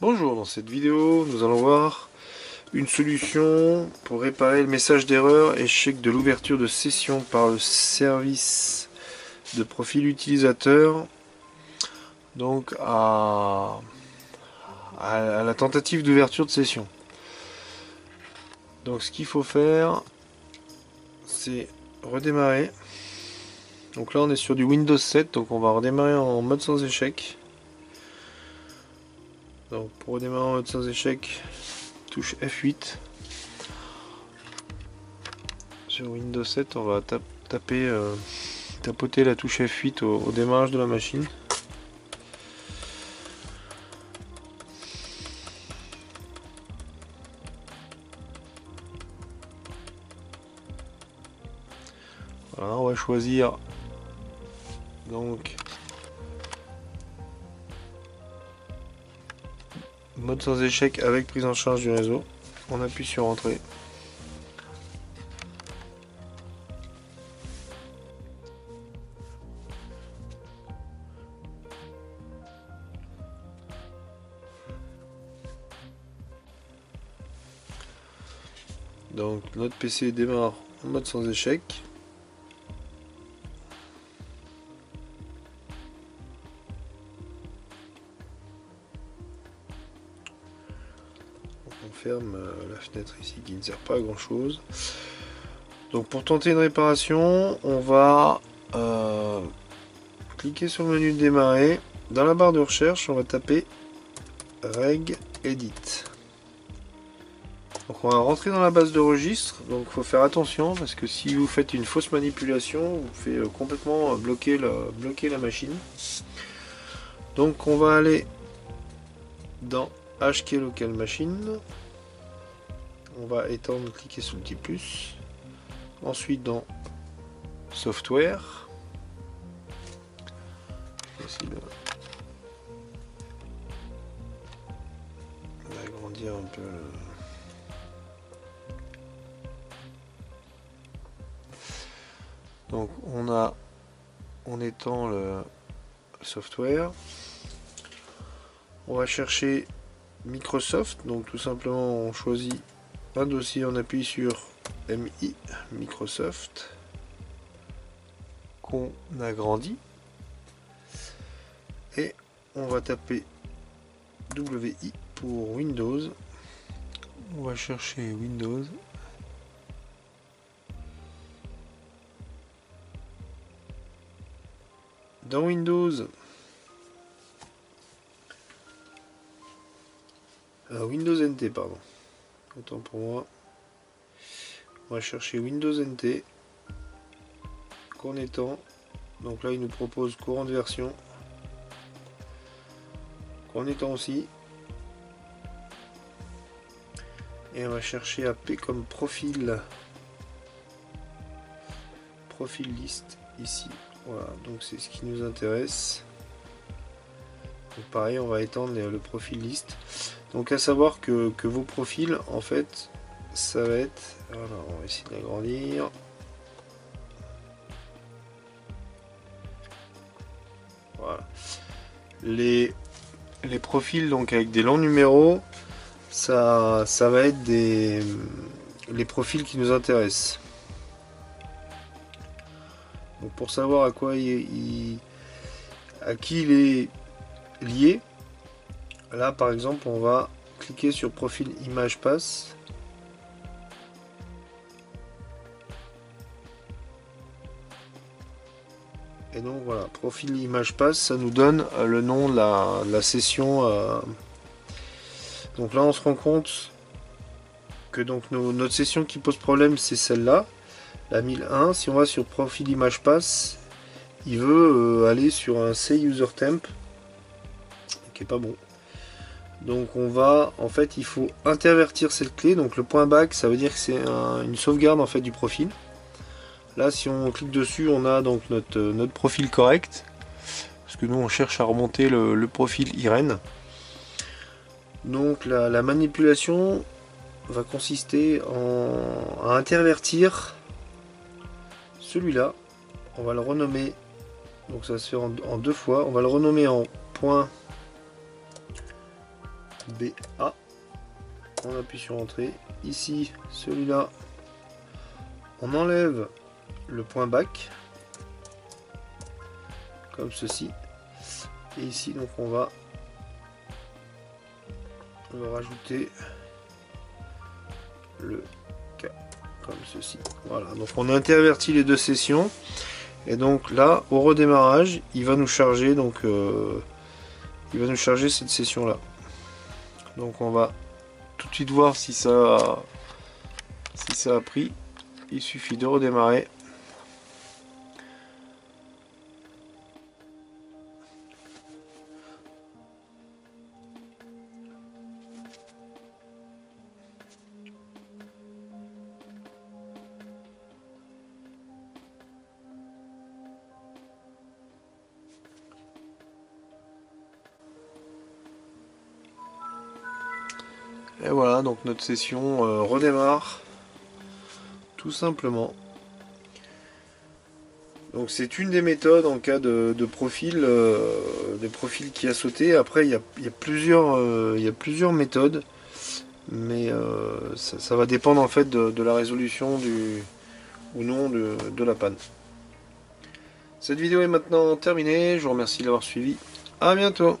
Bonjour, dans cette vidéo, nous allons voir une solution pour réparer le message d'erreur échec de l'ouverture de session par le service de profil utilisateur donc à, à la tentative d'ouverture de session. Donc ce qu'il faut faire, c'est redémarrer. Donc là on est sur du Windows 7, donc on va redémarrer en mode sans échec. Donc pour redémarrer en sans échec, touche F8. Sur Windows 7, on va taper, euh, tapoter la touche F8 au, au démarrage de la machine. Voilà, on va choisir donc mode sans échec avec prise en charge du réseau. On appuie sur entrée. Donc notre PC démarre en mode sans échec. Ferme euh, la fenêtre ici qui ne sert pas à grand chose. Donc pour tenter une réparation, on va euh, cliquer sur le menu démarrer. Dans la barre de recherche, on va taper Reg Edit. Donc on va rentrer dans la base de registre. Donc il faut faire attention parce que si vous faites une fausse manipulation, vous faites euh, complètement bloquer bloquer la machine. Donc on va aller dans HK Local Machine. On va étendre, cliquer sur le petit plus. Ensuite dans Software. Agrandir un peu. Donc on a, on étend le software. On va chercher Microsoft. Donc tout simplement on choisit un dossier, on appuie sur MI Microsoft qu'on agrandit et on va taper WI pour Windows. On va chercher Windows. Dans Windows, Windows NT, pardon. Autant pour moi. On va chercher Windows NT. Qu'on étend. Donc là, il nous propose courant de version. Qu'on étend aussi. Et on va chercher AP comme profil. Profil liste ici. Voilà, donc c'est ce qui nous intéresse. Pareil, on va étendre le profil liste. Donc à savoir que, vos profils, en fait, ça va être... Voilà, on va essayer d'agrandir. Voilà. Les, les profils donc avec des longs numéros, ça, ça va être des les profils qui nous intéressent. Donc pour savoir à quoi il, à qui il est lié, Là, par exemple, on va cliquer sur profil image passe. Et donc voilà, profil image passe, ça nous donne euh, le nom de la, session. Euh. Donc là, on se rend compte que donc notre session qui pose problème, c'est celle-là, la 1001. Si on va sur profil image passe, il veut euh, aller sur un C user temp, qui est pas bon. Donc on va, en fait, il faut intervertir cette clé. Donc le point back, ça veut dire que c'est une sauvegarde en fait du profil. Là, si on clique dessus, on a donc notre, euh, profil correct. Parce que nous, on cherche à remonter le, profil Irene. Donc la, manipulation va consister en, à intervertir celui-là. On va le renommer. Donc ça se fait en deux fois. On va le renommer en point BA. On appuie sur entrée. Ici, celui-là, on enlève le point back comme ceci. Et ici donc on va rajouter le K comme ceci. Voilà. Donc on a interverti les deux sessions. Et donc là au redémarrage il va nous charger donc euh, il va nous charger cette session là donc on va tout de suite voir si ça si ça a pris. Il suffit de redémarrer Et voilà, donc notre session euh, redémarre tout simplement. Donc c'est une des méthodes en cas de, profil, euh, des profils qui a sauté. Après il y a, plusieurs, euh, y plusieurs méthodes, mais ça, va dépendre en fait de, la résolution du ou non de, de la panne. Cette vidéo est maintenant terminée. Je vous remercie d'avoir suivi. À bientôt.